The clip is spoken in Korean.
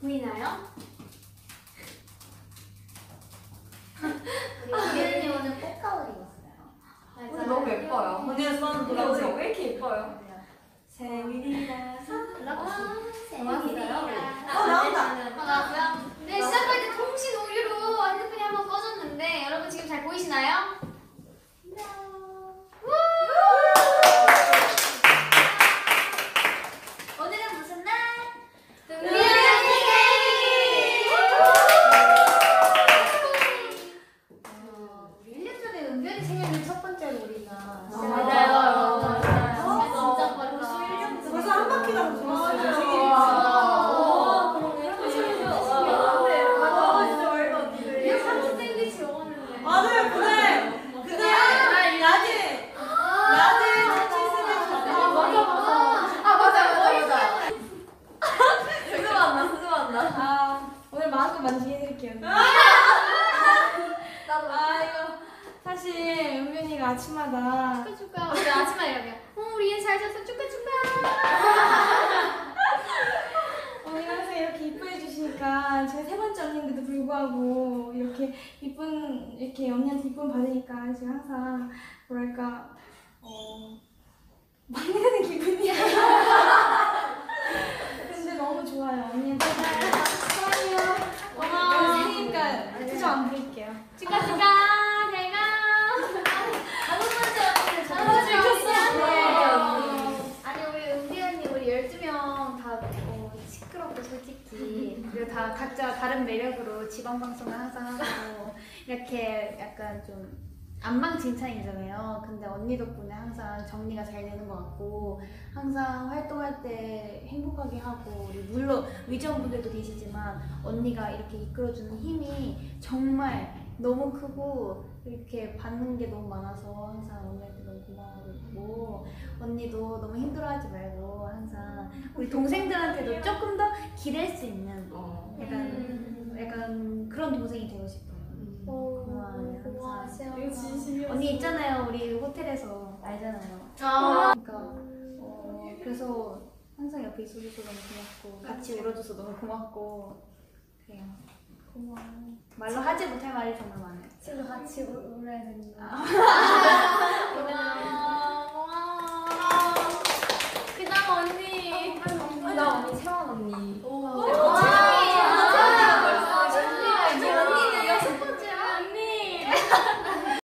보이나요? 우리 예은이 오늘 꽃가을 입었어요. 오늘 너무 예뻐요. 언니가 좋아하는 노래 오늘 왜 이렇게 예뻐요? 맞아요. 생일이라서 고맙습니다. 어, 나온다. 어, 나왔어요? 네, 시작할 때 통신 오류로 핸드폰이 한번 꺼졌는데 여러분 지금 잘 보이시나요? 1년 전에 은별이 생일을 첫 번째로 우리가 맞아요. 맞아요. 진짜 빠르다. 벌써 한 바퀴가 돌았어요. 맞아요. 생일이. 와, 그러네. 이거 삼촌 생일 적었는데. 맞아요, 그날. 그날, 낮에. 낮에 같이 생일 아, 맞아, 맞아. 아, 맞아. 머리 수고 왔나, 수고 왔나. 아 오늘 마음껏 만지게 해드릴게요. 나도. 아 이거 사실 은빈이가 아침마다 축하 축하. 우리 아침에 이러면 어, 우리 얘잘 잤어. 축하 축하. 언니가 항상 이렇게 이뻐해 주시니까 제가 세 번째 언니인데도 불구하고 이렇게 이쁜 이렇게 언니한테 이쁨 받으니까 제가 항상 뭐랄까 어 막내가 된 기분이야. 근데 너무 좋아요 언니한테 사랑해요. 고마워. 오늘 생일니까 표정 안 보일게요. 축하 축하. 잘 가. 다섯 번째 언니는 다섯 번째 언니. 네. 아니 우리 은비 언니 우리 12명 다 어, 시끄럽고 솔직히 그리고 다 각자 다른 매력으로 지방 방송을 항상 하고 이렇게 약간 좀 안망진창이잖아요. 근데 언니 덕분에 항상 정리가 잘 되는 것 같고 항상 활동할 때 행복하게 하고 우리 물론 위정분들도 계시지만 언니가 이렇게 이끌어주는 힘이 정말 너무 크고 이렇게 받는 게 너무 많아서 항상 언니한테 너무 고마워하고 언니도 너무 힘들어하지 말고 항상 우리 동생들한테도 조금 더 기댈 수 있는 어. 약간 음. 약간 그런 동생이 되고 싶어요. 음. 음. 어, 고마워요. 고마워요. 어, 진심이 언니 있잖아요 우리 호텔에서 알잖아요. 아. 그러니까 어, 그래서 항상 옆에 있어줘서 너무 고맙고 같이 울어줘서 너무 고맙고 그래요. 고마워. 말로 하지 못할 말이 정말 많아요. 지금 같이 울- 울어야 된다. 아. 고마워. 그다음 언니. 아, 아, 나 언니